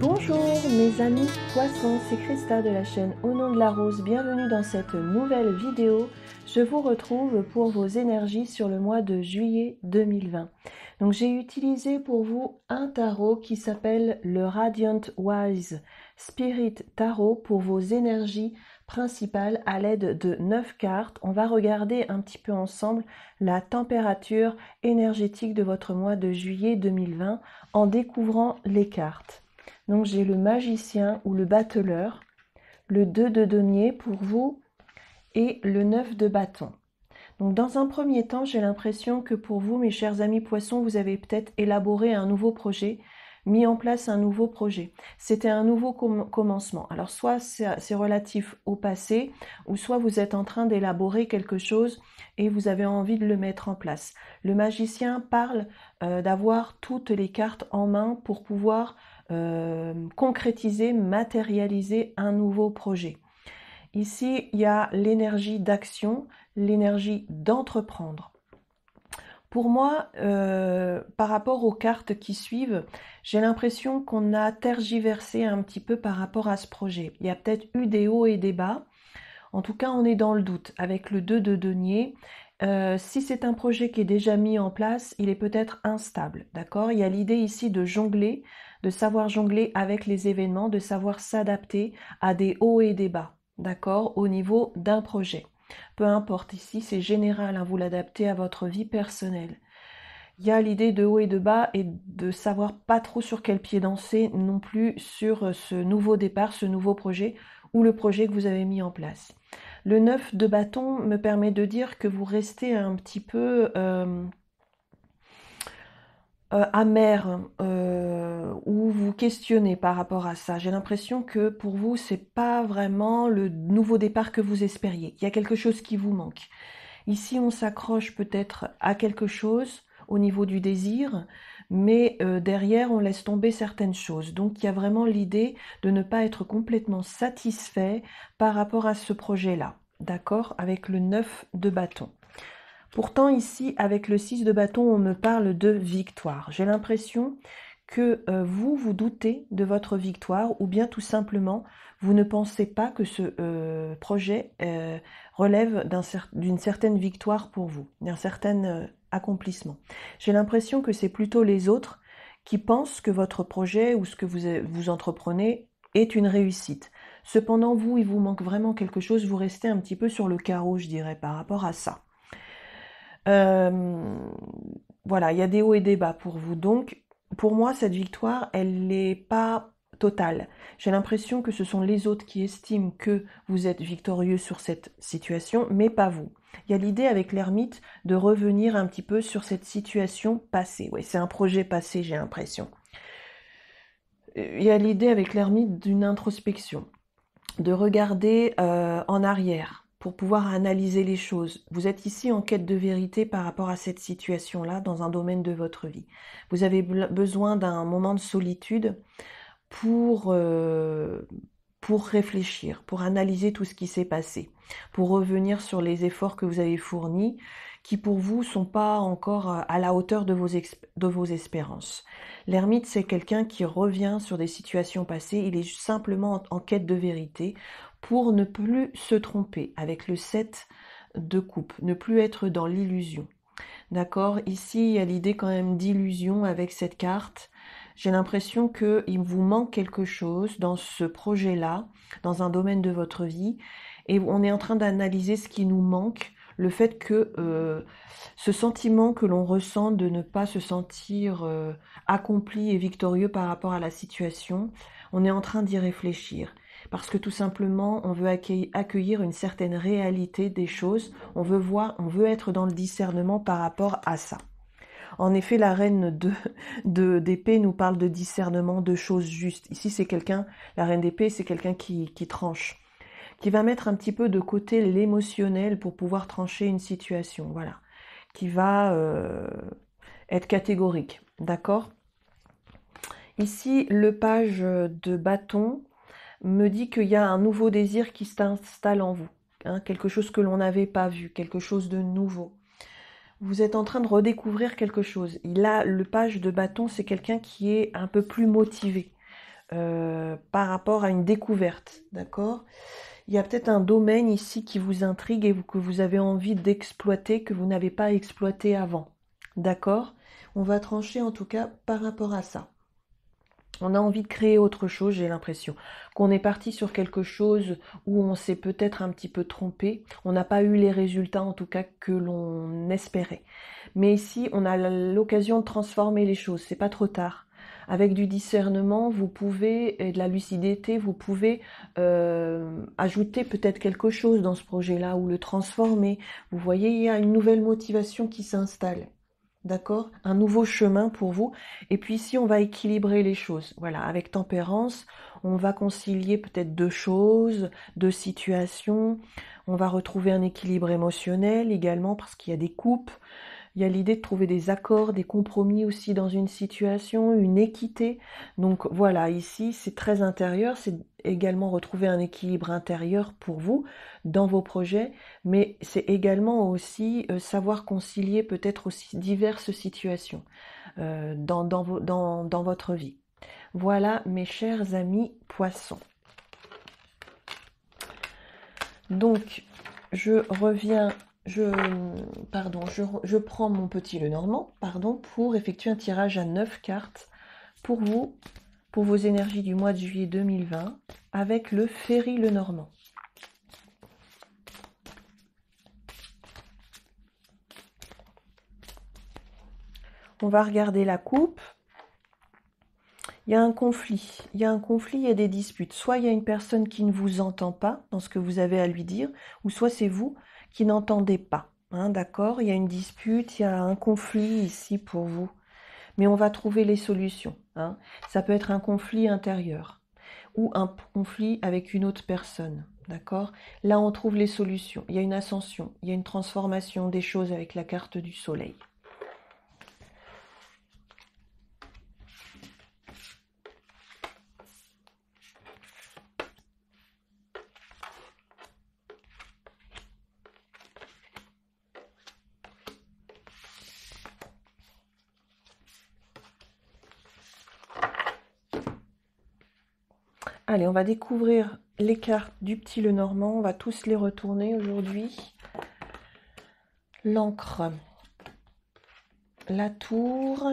Bonjour mes amis poissons, c'est Christa de la chaîne Au nom de la rose. Bienvenue dans cette nouvelle vidéo. Je vous retrouve pour vos énergies sur le mois de juillet 2020. Donc j'ai utilisé pour vous un tarot qui s'appelle le Radiant Wise Spirit Tarot pour vos énergies principales à l'aide de 9 cartes. On va regarder un petit peu ensemble la température énergétique de votre mois de juillet 2020 en découvrant les cartes. Donc j'ai le magicien ou le battleur, le 2 de denier pour vous et le 9 de bâton. Donc dans un premier temps, j'ai l'impression que pour vous, mes chers amis poissons, vous avez peut-être élaboré un nouveau projet, mis en place un nouveau projet. C'était un nouveau commencement. Alors soit c'est relatif au passé, ou soit vous êtes en train d'élaborer quelque chose et vous avez envie de le mettre en place. Le magicien parle euh, d'avoir toutes les cartes en main pour pouvoir euh, concrétiser, matérialiser un nouveau projet. Ici, il y a l'énergie d'action, l'énergie d'entreprendre. Pour moi, euh, par rapport aux cartes qui suivent, j'ai l'impression qu'on a tergiversé un petit peu par rapport à ce projet. Il y a peut-être eu des hauts et des bas. En tout cas, on est dans le doute. Avec le 2 de denier, euh, si c'est un projet qui est déjà mis en place, il est peut-être instable. D'accord? Il y a l'idée ici de jongler, de savoir jongler avec les événements, de savoir s'adapter à des hauts et des bas, d'accord, au niveau d'un projet. Peu importe, ici c'est général, hein, vous l'adaptez à votre vie personnelle. Il y a l'idée de haut et de bas et de savoir pas trop sur quel pied danser non plus sur ce nouveau départ, ce nouveau projet ou le projet que vous avez mis en place. Le 9 de bâton me permet de dire que vous restez un petit peu euh, euh, amer euh, ou vous questionnez par rapport à ça. J'ai l'impression que pour vous, c'est pas vraiment le nouveau départ que vous espériez. Il y a quelque chose qui vous manque. Ici, on s'accroche peut-être à quelque chose au niveau du désir, mais euh, derrière, on laisse tomber certaines choses. Donc, il y a vraiment l'idée de ne pas être complètement satisfait par rapport à ce projet-là. D'accord? Avec le 9 de bâton. Pourtant, ici, avec le 6 de bâton, on me parle de victoire. J'ai l'impression que euh, vous vous doutez de votre victoire ou bien tout simplement vous ne pensez pas que ce euh, projet euh, relève d'une certaine victoire pour vous, d'un certain accomplissement. J'ai l'impression que c'est plutôt les autres qui pensent que votre projet ou ce que vous, vous entreprenez est une réussite. Cependant, vous, il vous manque vraiment quelque chose, vous restez un petit peu sur le carreau, je dirais, par rapport à ça. Euh, voilà, il y a des hauts et des bas pour vous. Donc, pour moi, cette victoire, elle n'est pas totale. J'ai l'impression que ce sont les autres qui estiment que vous êtes victorieux sur cette situation, mais pas vous. Il y a l'idée avec l'ermite de revenir un petit peu sur cette situation passée. Oui, c'est un projet passé, j'ai l'impression. Il y a l'idée avec l'ermite d'une introspection, de regarder euh, en arrière, pour pouvoir analyser les choses. Vous êtes ici en quête de vérité par rapport à cette situation-là dans un domaine de votre vie. Vous avez besoin d'un moment de solitude pour, euh, pour réfléchir, pour analyser tout ce qui s'est passé, pour revenir sur les efforts que vous avez fournis qui pour vous sont pas encore euh, à la hauteur de vos, de vos espérances. L'ermite, c'est quelqu'un qui revient sur des situations passées, il est simplement en quête de vérité pour ne plus se tromper avec le 7 de coupe, ne plus être dans l'illusion. D'accord? Ici, il y a l'idée quand même d'illusion avec cette carte. J'ai l'impression qu'il vous manque quelque chose dans ce projet-là, dans un domaine de votre vie, et on est en train d'analyser ce qui nous manque, le fait que euh, ce sentiment que l'on ressent de ne pas se sentir euh, accompli et victorieux par rapport à la situation, on est en train d'y réfléchir parce que tout simplement, on veut accueillir une certaine réalité des choses, on veut voir, on veut être dans le discernement par rapport à ça. En effet, la reine de d'épée nous parle de discernement, de choses justes. Ici, c'est quelqu'un, la reine d'épée, c'est quelqu'un qui, qui tranche, qui va mettre un petit peu de côté l'émotionnel pour pouvoir trancher une situation, voilà, qui va euh, être catégorique, d'accord? Ici, le page de bâton, me dit qu'il y a un nouveau désir qui s'installe en vous, hein, quelque chose que l'on n'avait pas vu, quelque chose de nouveau. Vous êtes en train de redécouvrir quelque chose. Il a le page de bâton, c'est quelqu'un qui est un peu plus motivé. euh, par rapport à une découverte, d'accord? Il y a peut-être un domaine ici qui vous intrigue et que vous avez envie d'exploiter, que vous n'avez pas exploité avant, d'accord? On va trancher en tout cas par rapport à ça. On a envie de créer autre chose, j'ai l'impression. Qu'on est parti sur quelque chose où on s'est peut-être un petit peu trompé. On n'a pas eu les résultats, en tout cas, que l'on espérait. Mais ici, on a l'occasion de transformer les choses. C'est pas trop tard. Avec du discernement, vous pouvez, et de la lucidité, vous pouvez euh, ajouter peut-être quelque chose dans ce projet-là ou le transformer. Vous voyez, il y a une nouvelle motivation qui s'installe. D'accord? Un nouveau chemin pour vous. Et puis ici, on va équilibrer les choses. Voilà, avec tempérance, on va concilier peut-être deux choses, deux situations. On va retrouver un équilibre émotionnel également parce qu'il y a des coupes. Il y a l'idée de trouver des accords, des compromis aussi dans une situation, une équité. Donc voilà, ici c'est très intérieur, c'est également retrouver un équilibre intérieur pour vous dans vos projets, mais c'est également aussi euh, savoir concilier peut-être aussi diverses situations euh, dans, votre vie. Voilà mes chers amis poissons. Donc, je reviens je, pardon, je, prends mon petit le normand pardon, pour effectuer un tirage à 9 cartes pour vous, pour vos énergies du mois de juillet 2020, avec le ferry le normand. On va regarder la coupe. Il y a un conflit. Il y a un conflit, il y a des disputes. Soit il y a une personne qui ne vous entend pas dans ce que vous avez à lui dire, ou soit c'est vous qui n'entendez pas. Hein, D'accord? Il y a une dispute, il y a un conflit ici pour vous. Mais on va trouver les solutions. Hein. Ça peut être un conflit intérieur ou un conflit avec une autre personne. D'accord? Là, on trouve les solutions. Il y a une ascension, il y a une transformation des choses avec la carte du soleil. Allez, on va découvrir les cartes du petit le normand. On va tous les retourner aujourd'hui. L'encre. La tour.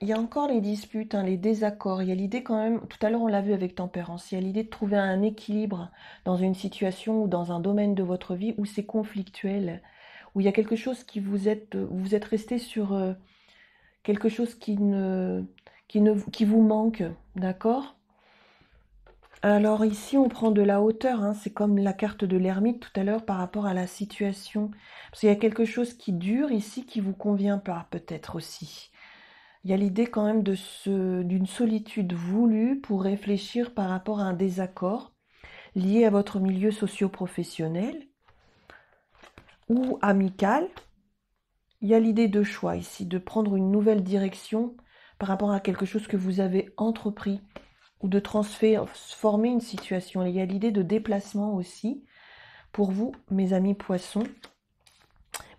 Il y a encore les disputes, hein, les désaccords. Il y a l'idée quand même, tout à l'heure on l'a vu avec tempérance, il y a l'idée de trouver un équilibre dans une situation ou dans un domaine de votre vie où c'est conflictuel, où il y a quelque chose qui vous êtes, vous êtes resté sur euh, quelque chose qui ne, qui ne, qui vous manque, d'accord? Alors ici, on prend de la hauteur, hein. c'est comme la carte de l'ermite tout à l'heure par rapport à la situation. Parce qu'il y a quelque chose qui dure ici qui vous convient pas peut-être aussi. Il y a l'idée quand même d'une solitude voulue pour réfléchir par rapport à un désaccord lié à votre milieu socio-professionnel ou amical. Il y a l'idée de choix ici, de prendre une nouvelle direction par rapport à quelque chose que vous avez entrepris ou de transformer une situation. Il y a l'idée de déplacement aussi. Pour vous, mes amis poissons,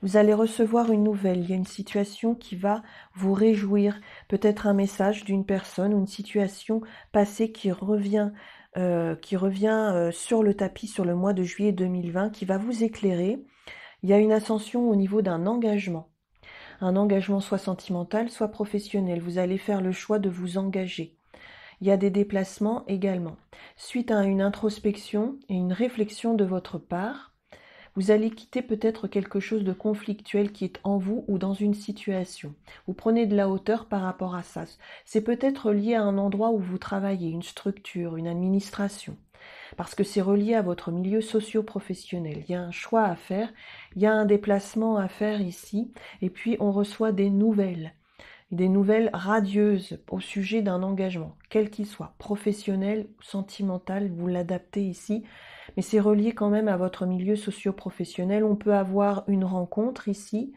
vous allez recevoir une nouvelle. Il y a une situation qui va vous réjouir. Peut-être un message d'une personne ou une situation passée qui revient, euh, qui revient euh, sur le tapis sur le mois de juillet 2020, qui va vous éclairer. Il y a une ascension au niveau d'un engagement. Un engagement soit sentimental, soit professionnel. Vous allez faire le choix de vous engager. Il y a des déplacements également. Suite à une introspection et une réflexion de votre part, vous allez quitter peut-être quelque chose de conflictuel qui est en vous ou dans une situation. Vous prenez de la hauteur par rapport à ça. C'est peut-être lié à un endroit où vous travaillez, une structure, une administration, parce que c'est relié à votre milieu socio-professionnel. Il y a un choix à faire, il y a un déplacement à faire ici, et puis on reçoit des nouvelles des nouvelles radieuses au sujet d'un engagement, quel qu'il soit, professionnel sentimental, vous l'adaptez ici, mais c'est relié quand même à votre milieu socio-professionnel. On peut avoir une rencontre ici.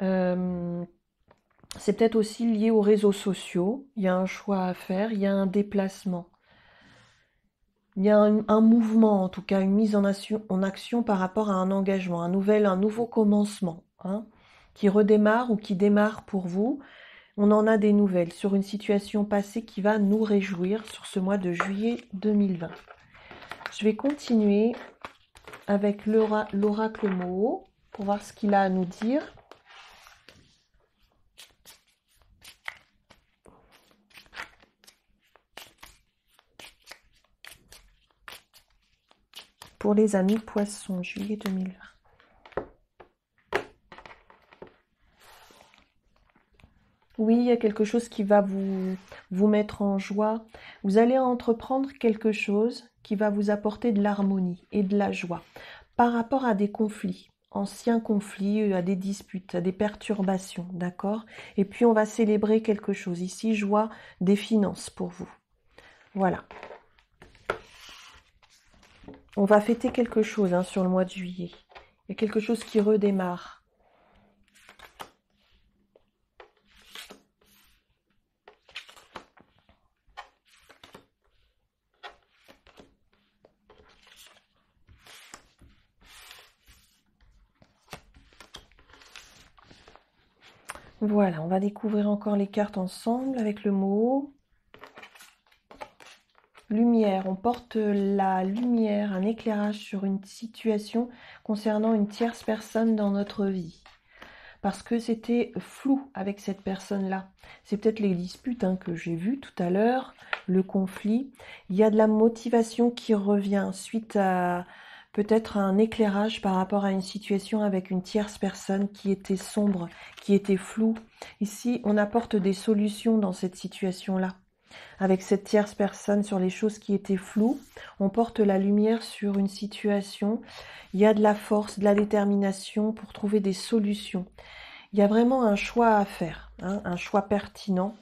Euh, c'est peut-être aussi lié aux réseaux sociaux. Il y a un choix à faire, il y a un déplacement. Il y a un, mouvement, en tout cas, une mise en action, en action, par rapport à un engagement, un nouvel, un nouveau commencement, hein, qui redémarre ou qui démarre pour vous on en a des nouvelles sur une situation passée qui va nous réjouir sur ce mois de juillet 2020. Je vais continuer avec l'oracle Moho pour voir ce qu'il a à nous dire. Pour les amis poissons, juillet 2020. Oui, il y a quelque chose qui va vous, mettre en joie. Vous allez entreprendre quelque chose qui va vous apporter de l'harmonie et de la joie par rapport à des conflits, anciens conflits, euh, à des disputes, à des perturbations, d'accord? Et puis on va célébrer quelque chose. Ici, joie des finances pour vous. Voilà. On va fêter quelque chose hein, sur le mois de juillet. Il y a quelque chose qui redémarre. Voilà, on va découvrir encore les cartes ensemble avec le mot lumière. On porte la lumière, un éclairage sur une situation concernant une tierce personne dans notre vie. Parce que c'était flou avec cette personne-là. C'est peut-être les disputes hein, que j'ai vues tout à l'heure, le conflit. Il y a de la motivation qui revient suite à, peut-être un éclairage par rapport à une situation avec une tierce personne qui était sombre, qui était floue. Ici, on apporte des solutions dans cette situation-là. Avec cette tierce personne sur les choses qui étaient floues, on porte la lumière sur une situation. Il y a de la force, de la détermination pour trouver des solutions. Il y a vraiment un choix à faire, hein, un choix pertinent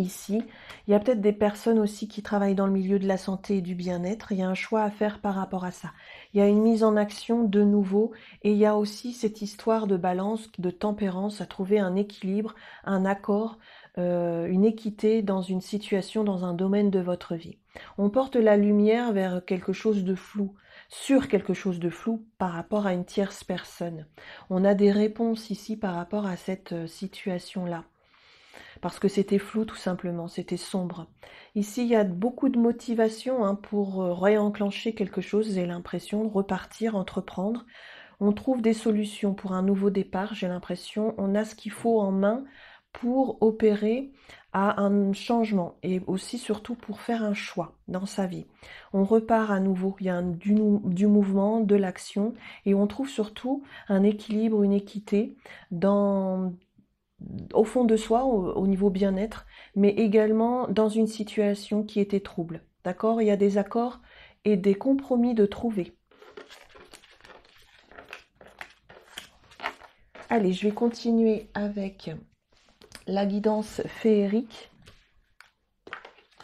ici. Il y a peut-être des personnes aussi qui travaillent dans le milieu de la santé et du bien-être. Il y a un choix à faire par rapport à ça. Il y a une mise en action de nouveau et il y a aussi cette histoire de balance, de tempérance, à trouver un équilibre, un accord, euh, une équité dans une situation, dans un domaine de votre vie. On porte la lumière vers quelque chose de flou sur quelque chose de flou par rapport à une tierce personne. On a des réponses ici par rapport à cette euh, situation-là parce que c'était flou tout simplement, c'était sombre. Ici, il y a beaucoup de motivation hein, pour euh, réenclencher quelque chose, j'ai l'impression, de repartir, entreprendre. On trouve des solutions pour un nouveau départ, j'ai l'impression, on a ce qu'il faut en main pour opérer à un changement et aussi surtout pour faire un choix dans sa vie. On repart à nouveau, il y a du, du mouvement, de l'action et on trouve surtout un équilibre, une équité dans au fond de soi, au, niveau bien-être, mais également dans une situation qui était trouble. D'accord? Il y a des accords et des compromis de trouver. Allez, je vais continuer avec la guidance féerique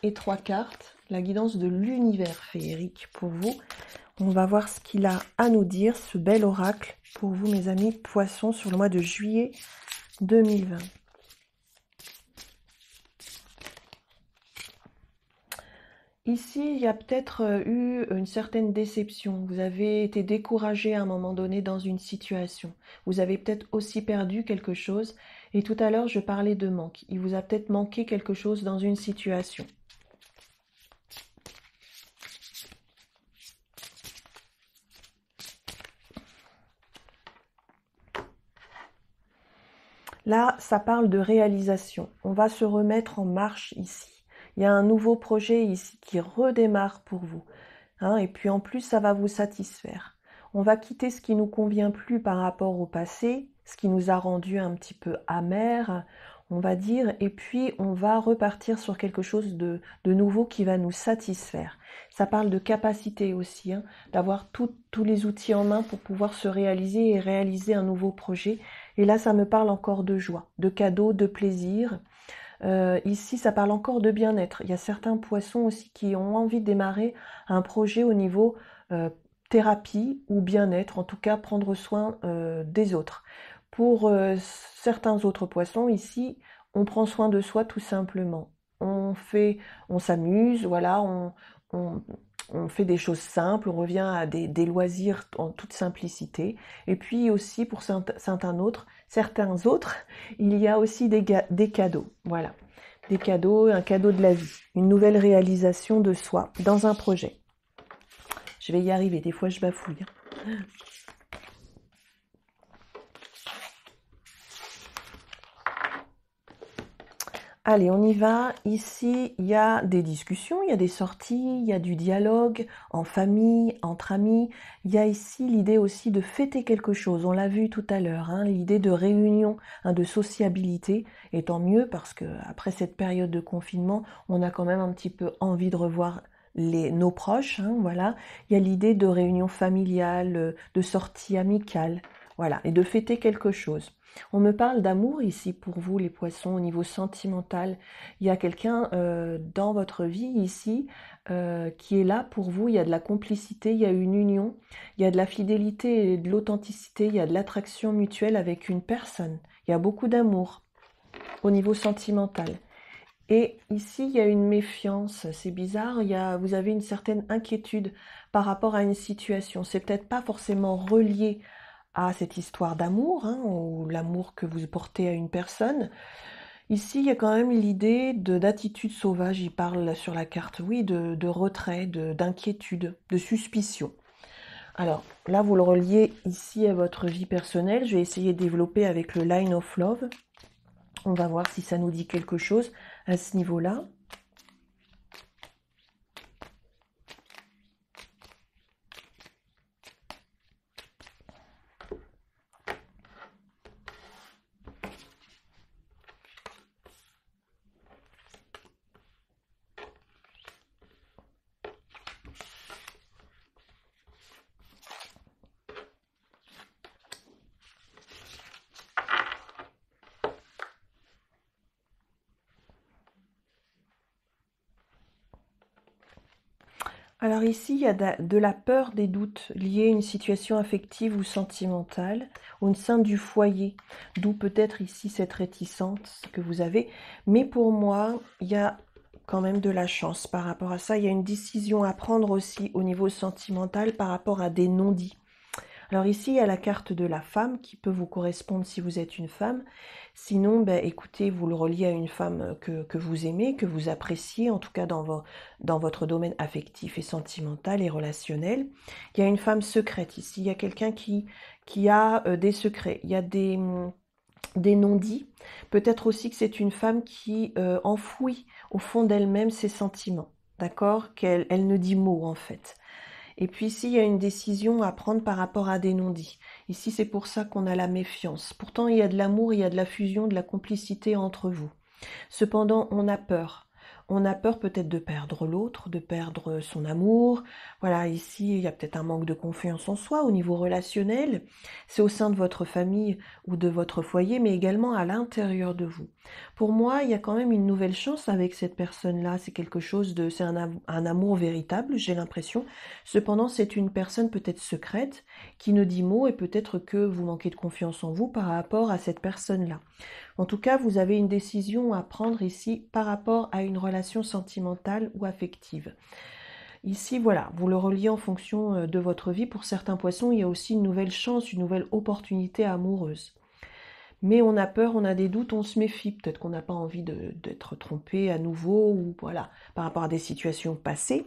et trois cartes. La guidance de l'univers féerique pour vous. On va voir ce qu'il a à nous dire, ce bel oracle pour vous, mes amis poissons, sur le mois de juillet 2020. Ici, il y a peut-être euh, eu une certaine déception. Vous avez été découragé à un moment donné dans une situation. Vous avez peut-être aussi perdu quelque chose. Et tout à l'heure, je parlais de manque. Il vous a peut-être manqué quelque chose dans une situation. Là, ça parle de réalisation. On va se remettre en marche ici. Il y a un nouveau projet ici qui redémarre pour vous. Hein, et puis en plus, ça va vous satisfaire. On va quitter ce qui nous convient plus par rapport au passé, ce qui nous a rendu un petit peu amer, on va dire, et puis on va repartir sur quelque chose de, nouveau qui va nous satisfaire. Ça parle de capacité aussi, hein, d'avoir tous les outils en main pour pouvoir se réaliser et réaliser un nouveau projet et là, ça me parle encore de joie, de cadeaux, de plaisir. Euh, ici, ça parle encore de bien-être. Il y a certains poissons aussi qui ont envie de démarrer un projet au niveau euh, thérapie ou bien-être, en tout cas prendre soin euh, des autres. Pour certains autres poissons, ici, on prend soin de soi tout simplement. On fait, on s'amuse, voilà, on, on fait des choses simples, on revient à des, loisirs en toute simplicité. Et puis aussi pour certains autres, il y a aussi des, des cadeaux. Voilà, des cadeaux, un cadeau de la vie, une nouvelle réalisation de soi dans un projet. Je vais y arriver, des fois je bafouille. Allez, on y va. Ici, il y a des discussions, il y a des sorties, il y a du dialogue en famille, entre amis. Il y a ici l'idée aussi de fêter quelque chose. On l'a vu tout à l'heure, hein, l'idée de réunion, hein, de sociabilité. Et tant mieux parce que après cette période de confinement, on a quand même un petit peu envie de revoir nos proches. Hein, voilà. Il y a l'idée de réunion familiale, de sortie amicale. Voilà, et de fêter quelque chose. On me parle d'amour ici pour vous, les poissons, au niveau sentimental. Il y a quelqu'un euh, dans votre vie ici euh, qui est là pour vous. Il y a de la complicité, il y a une union, il y a de la fidélité et de l'authenticité, il y a de l'attraction mutuelle avec une personne. Il y a beaucoup d'amour au niveau sentimental. Et ici, il y a une méfiance, c'est bizarre, il y a, vous avez une certaine inquiétude par rapport à une situation. C'est peut-être pas forcément relié à cette histoire d'amour, hein, ou l'amour que vous portez à une personne. Ici, il y a quand même l'idée d'attitude sauvage, il parle sur la carte, oui, de, de retrait, d'inquiétude, de, suspicion. Alors là, vous le reliez ici à votre vie personnelle. Je vais essayer de développer avec le Line of Love. On va voir si ça nous dit quelque chose à ce niveau-là. Alors ici, il y a de la peur des doutes liés à une situation affective ou sentimentale au sein du foyer, d'où peut-être ici cette réticence que vous avez. Mais pour moi, il y a quand même de la chance par rapport à ça. Il y a une décision à prendre aussi au niveau sentimental par rapport à des non-dits. Alors ici, il y a la carte de la femme qui peut vous correspondre si vous êtes une femme. Sinon, ben, écoutez, vous le reliez à une femme que, vous aimez, que vous appréciez, en tout cas dans, votre domaine affectif et sentimental et relationnel. Il y a une femme secrète ici. Il y a quelqu'un qui, qui a euh, des secrets. Il y a des des non-dits. Peut-être aussi que c'est une femme qui euh, enfouit au fond d'elle-même ses sentiments, d'accord? Qu'elle elle ne dit mot en fait. Et puis ici, il y a une décision à prendre par rapport à des non-dits. Ici, c'est pour ça qu'on a la méfiance. Pourtant, il y a de l'amour, il y a de la fusion, de la complicité entre vous. Cependant, on a peur on a peur peut-être de perdre l'autre, de perdre son amour. Voilà, ici, il y a peut-être un manque de confiance en soi au niveau relationnel. C'est au sein de votre famille ou de votre foyer, mais également à l'intérieur de vous. Pour moi, il y a quand même une nouvelle chance avec cette personne-là. C'est quelque chose de, c'est un, un amour véritable, j'ai l'impression. Cependant, c'est une personne peut-être secrète qui ne dit mot et peut-être que vous manquez de confiance en vous par rapport à cette personne-là. En tout cas, vous avez une décision à prendre ici par rapport à une relation sentimentale ou affective. Ici, voilà, vous le reliez en fonction euh, de votre vie. Pour certains poissons, il y a aussi une nouvelle chance, une nouvelle opportunité amoureuse mais on a peur, on a des doutes, on se méfie. Peut-être qu'on n'a pas envie d'être trompé à nouveau ou voilà, par rapport à des situations passées.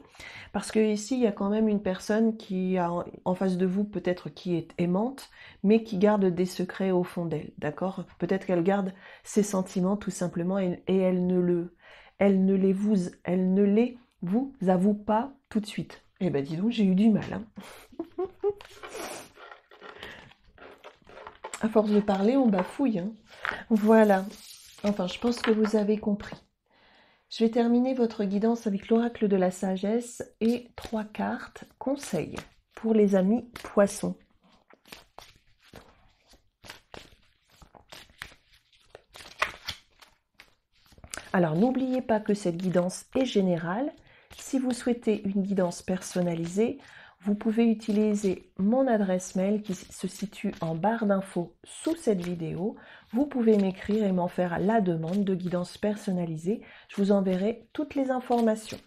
Parce que ici, il y a quand même une personne qui a en face de vous, peut-être qui est aimante, mais qui garde des secrets au fond d'elle. D'accord? Peut-être qu'elle garde ses sentiments tout simplement et, elle ne le, elle ne les vous, elle ne les vous avoue pas tout de suite. Eh ben dis donc, j'ai eu du mal. Hein À force de parler, on bafouille. Hein. Voilà. Enfin, je pense que vous avez compris. Je vais terminer votre guidance avec l'oracle de la sagesse et trois cartes conseils pour les amis poissons. Alors n'oubliez pas que cette guidance est générale. Si vous souhaitez une guidance personnalisée, vous pouvez utiliser mon adresse mail qui se situe en barre d'infos sous cette vidéo. Vous pouvez m'écrire et m'en faire la demande de guidance personnalisée. Je vous enverrai toutes les informations.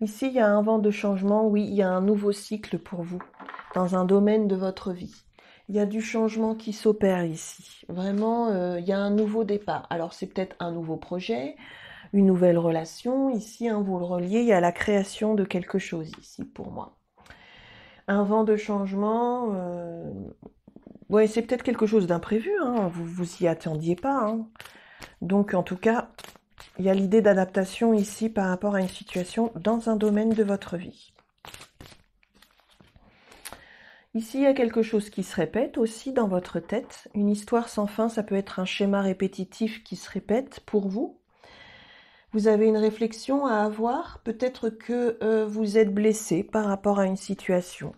Ici, il y a un vent de changement, oui, il y a un nouveau cycle pour vous dans un domaine de votre vie. Il y a du changement qui s'opère ici. Vraiment, euh, il y a un nouveau départ. Alors, c'est peut-être un nouveau projet, une nouvelle relation. Ici, hein, vous le reliez, il y a la création de quelque chose ici pour moi. Un vent de changement, euh, c'est peut-être quelque chose d'imprévu, hein. vous vous y attendiez pas. Hein. Donc, en tout cas, il y a l'idée d'adaptation ici par rapport à une situation dans un domaine de votre vie. Ici, il y a quelque chose qui se répète aussi dans votre tête. Une histoire sans fin, ça peut être un schéma répétitif qui se répète pour vous. Vous avez une réflexion à avoir? Peut-être que euh, vous êtes blessé par rapport à une situation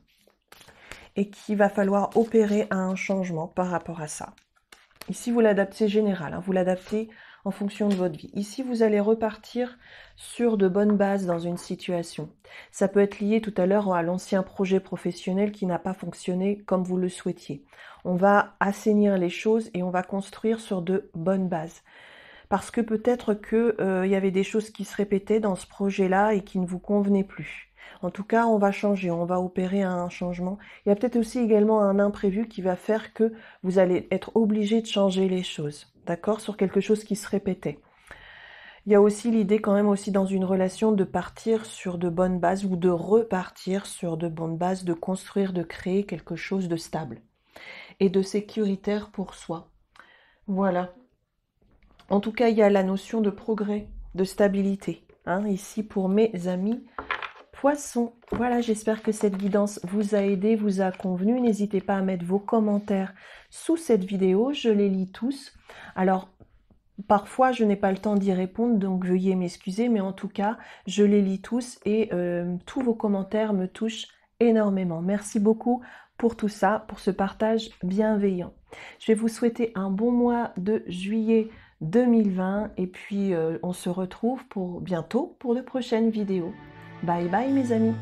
et qu'il va falloir opérer un changement par rapport à ça. Ici, vous l'adaptez général, hein. vous l'adaptez en fonction de votre vie. Ici, vous allez repartir sur de bonnes bases dans une situation. Ça peut être lié tout à l'heure à l'ancien projet professionnel qui n'a pas fonctionné comme vous le souhaitiez. On va assainir les choses et on va construire sur de bonnes bases. Parce que peut-être qu'il euh, y avait des choses qui se répétaient dans ce projet-là et qui ne vous convenaient plus. En tout cas, on va changer, on va opérer un changement. Il y a peut-être aussi également un imprévu qui va faire que vous allez être obligé de changer les choses, d'accord, sur quelque chose qui se répétait. Il y a aussi l'idée quand même aussi dans une relation de partir sur de bonnes bases ou de repartir sur de bonnes bases, de construire, de créer quelque chose de stable et de sécuritaire pour soi. Voilà. En tout cas, il y a la notion de progrès, de stabilité. Hein, ici, pour mes amis Poisson, voilà, j'espère que cette guidance vous a aidé, vous a convenu. N'hésitez pas à mettre vos commentaires sous cette vidéo, je les lis tous. Alors, parfois, je n'ai pas le temps d'y répondre, donc veuillez m'excuser, mais en tout cas, je les lis tous et euh, tous vos commentaires me touchent énormément. Merci beaucoup pour tout ça, pour ce partage bienveillant. Je vais vous souhaiter un bon mois de juillet 2020 et puis euh, on se retrouve pour bientôt pour de prochaines vidéos. Bye bye mes amis